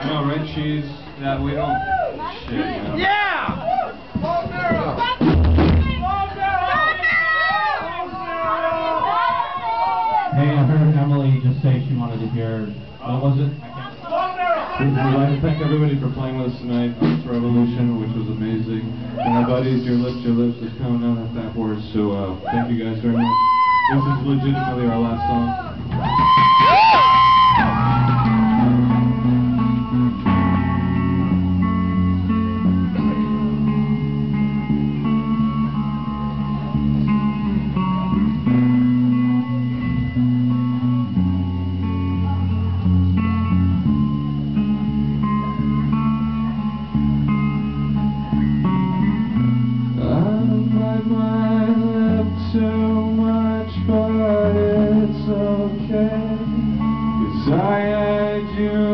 I know, right? Cheese. Yeah, we don't. Shit, man. Hey, I heard Emily just say she wanted to hear, what was it? I can't. We'd like to thank everybody for playing with us tonight on this Revolution, which was amazing. And our buddies, Your Lips, Your Lips is coming out at that horse, so uh, thank you guys very much. This is legitimately our last song. My I had you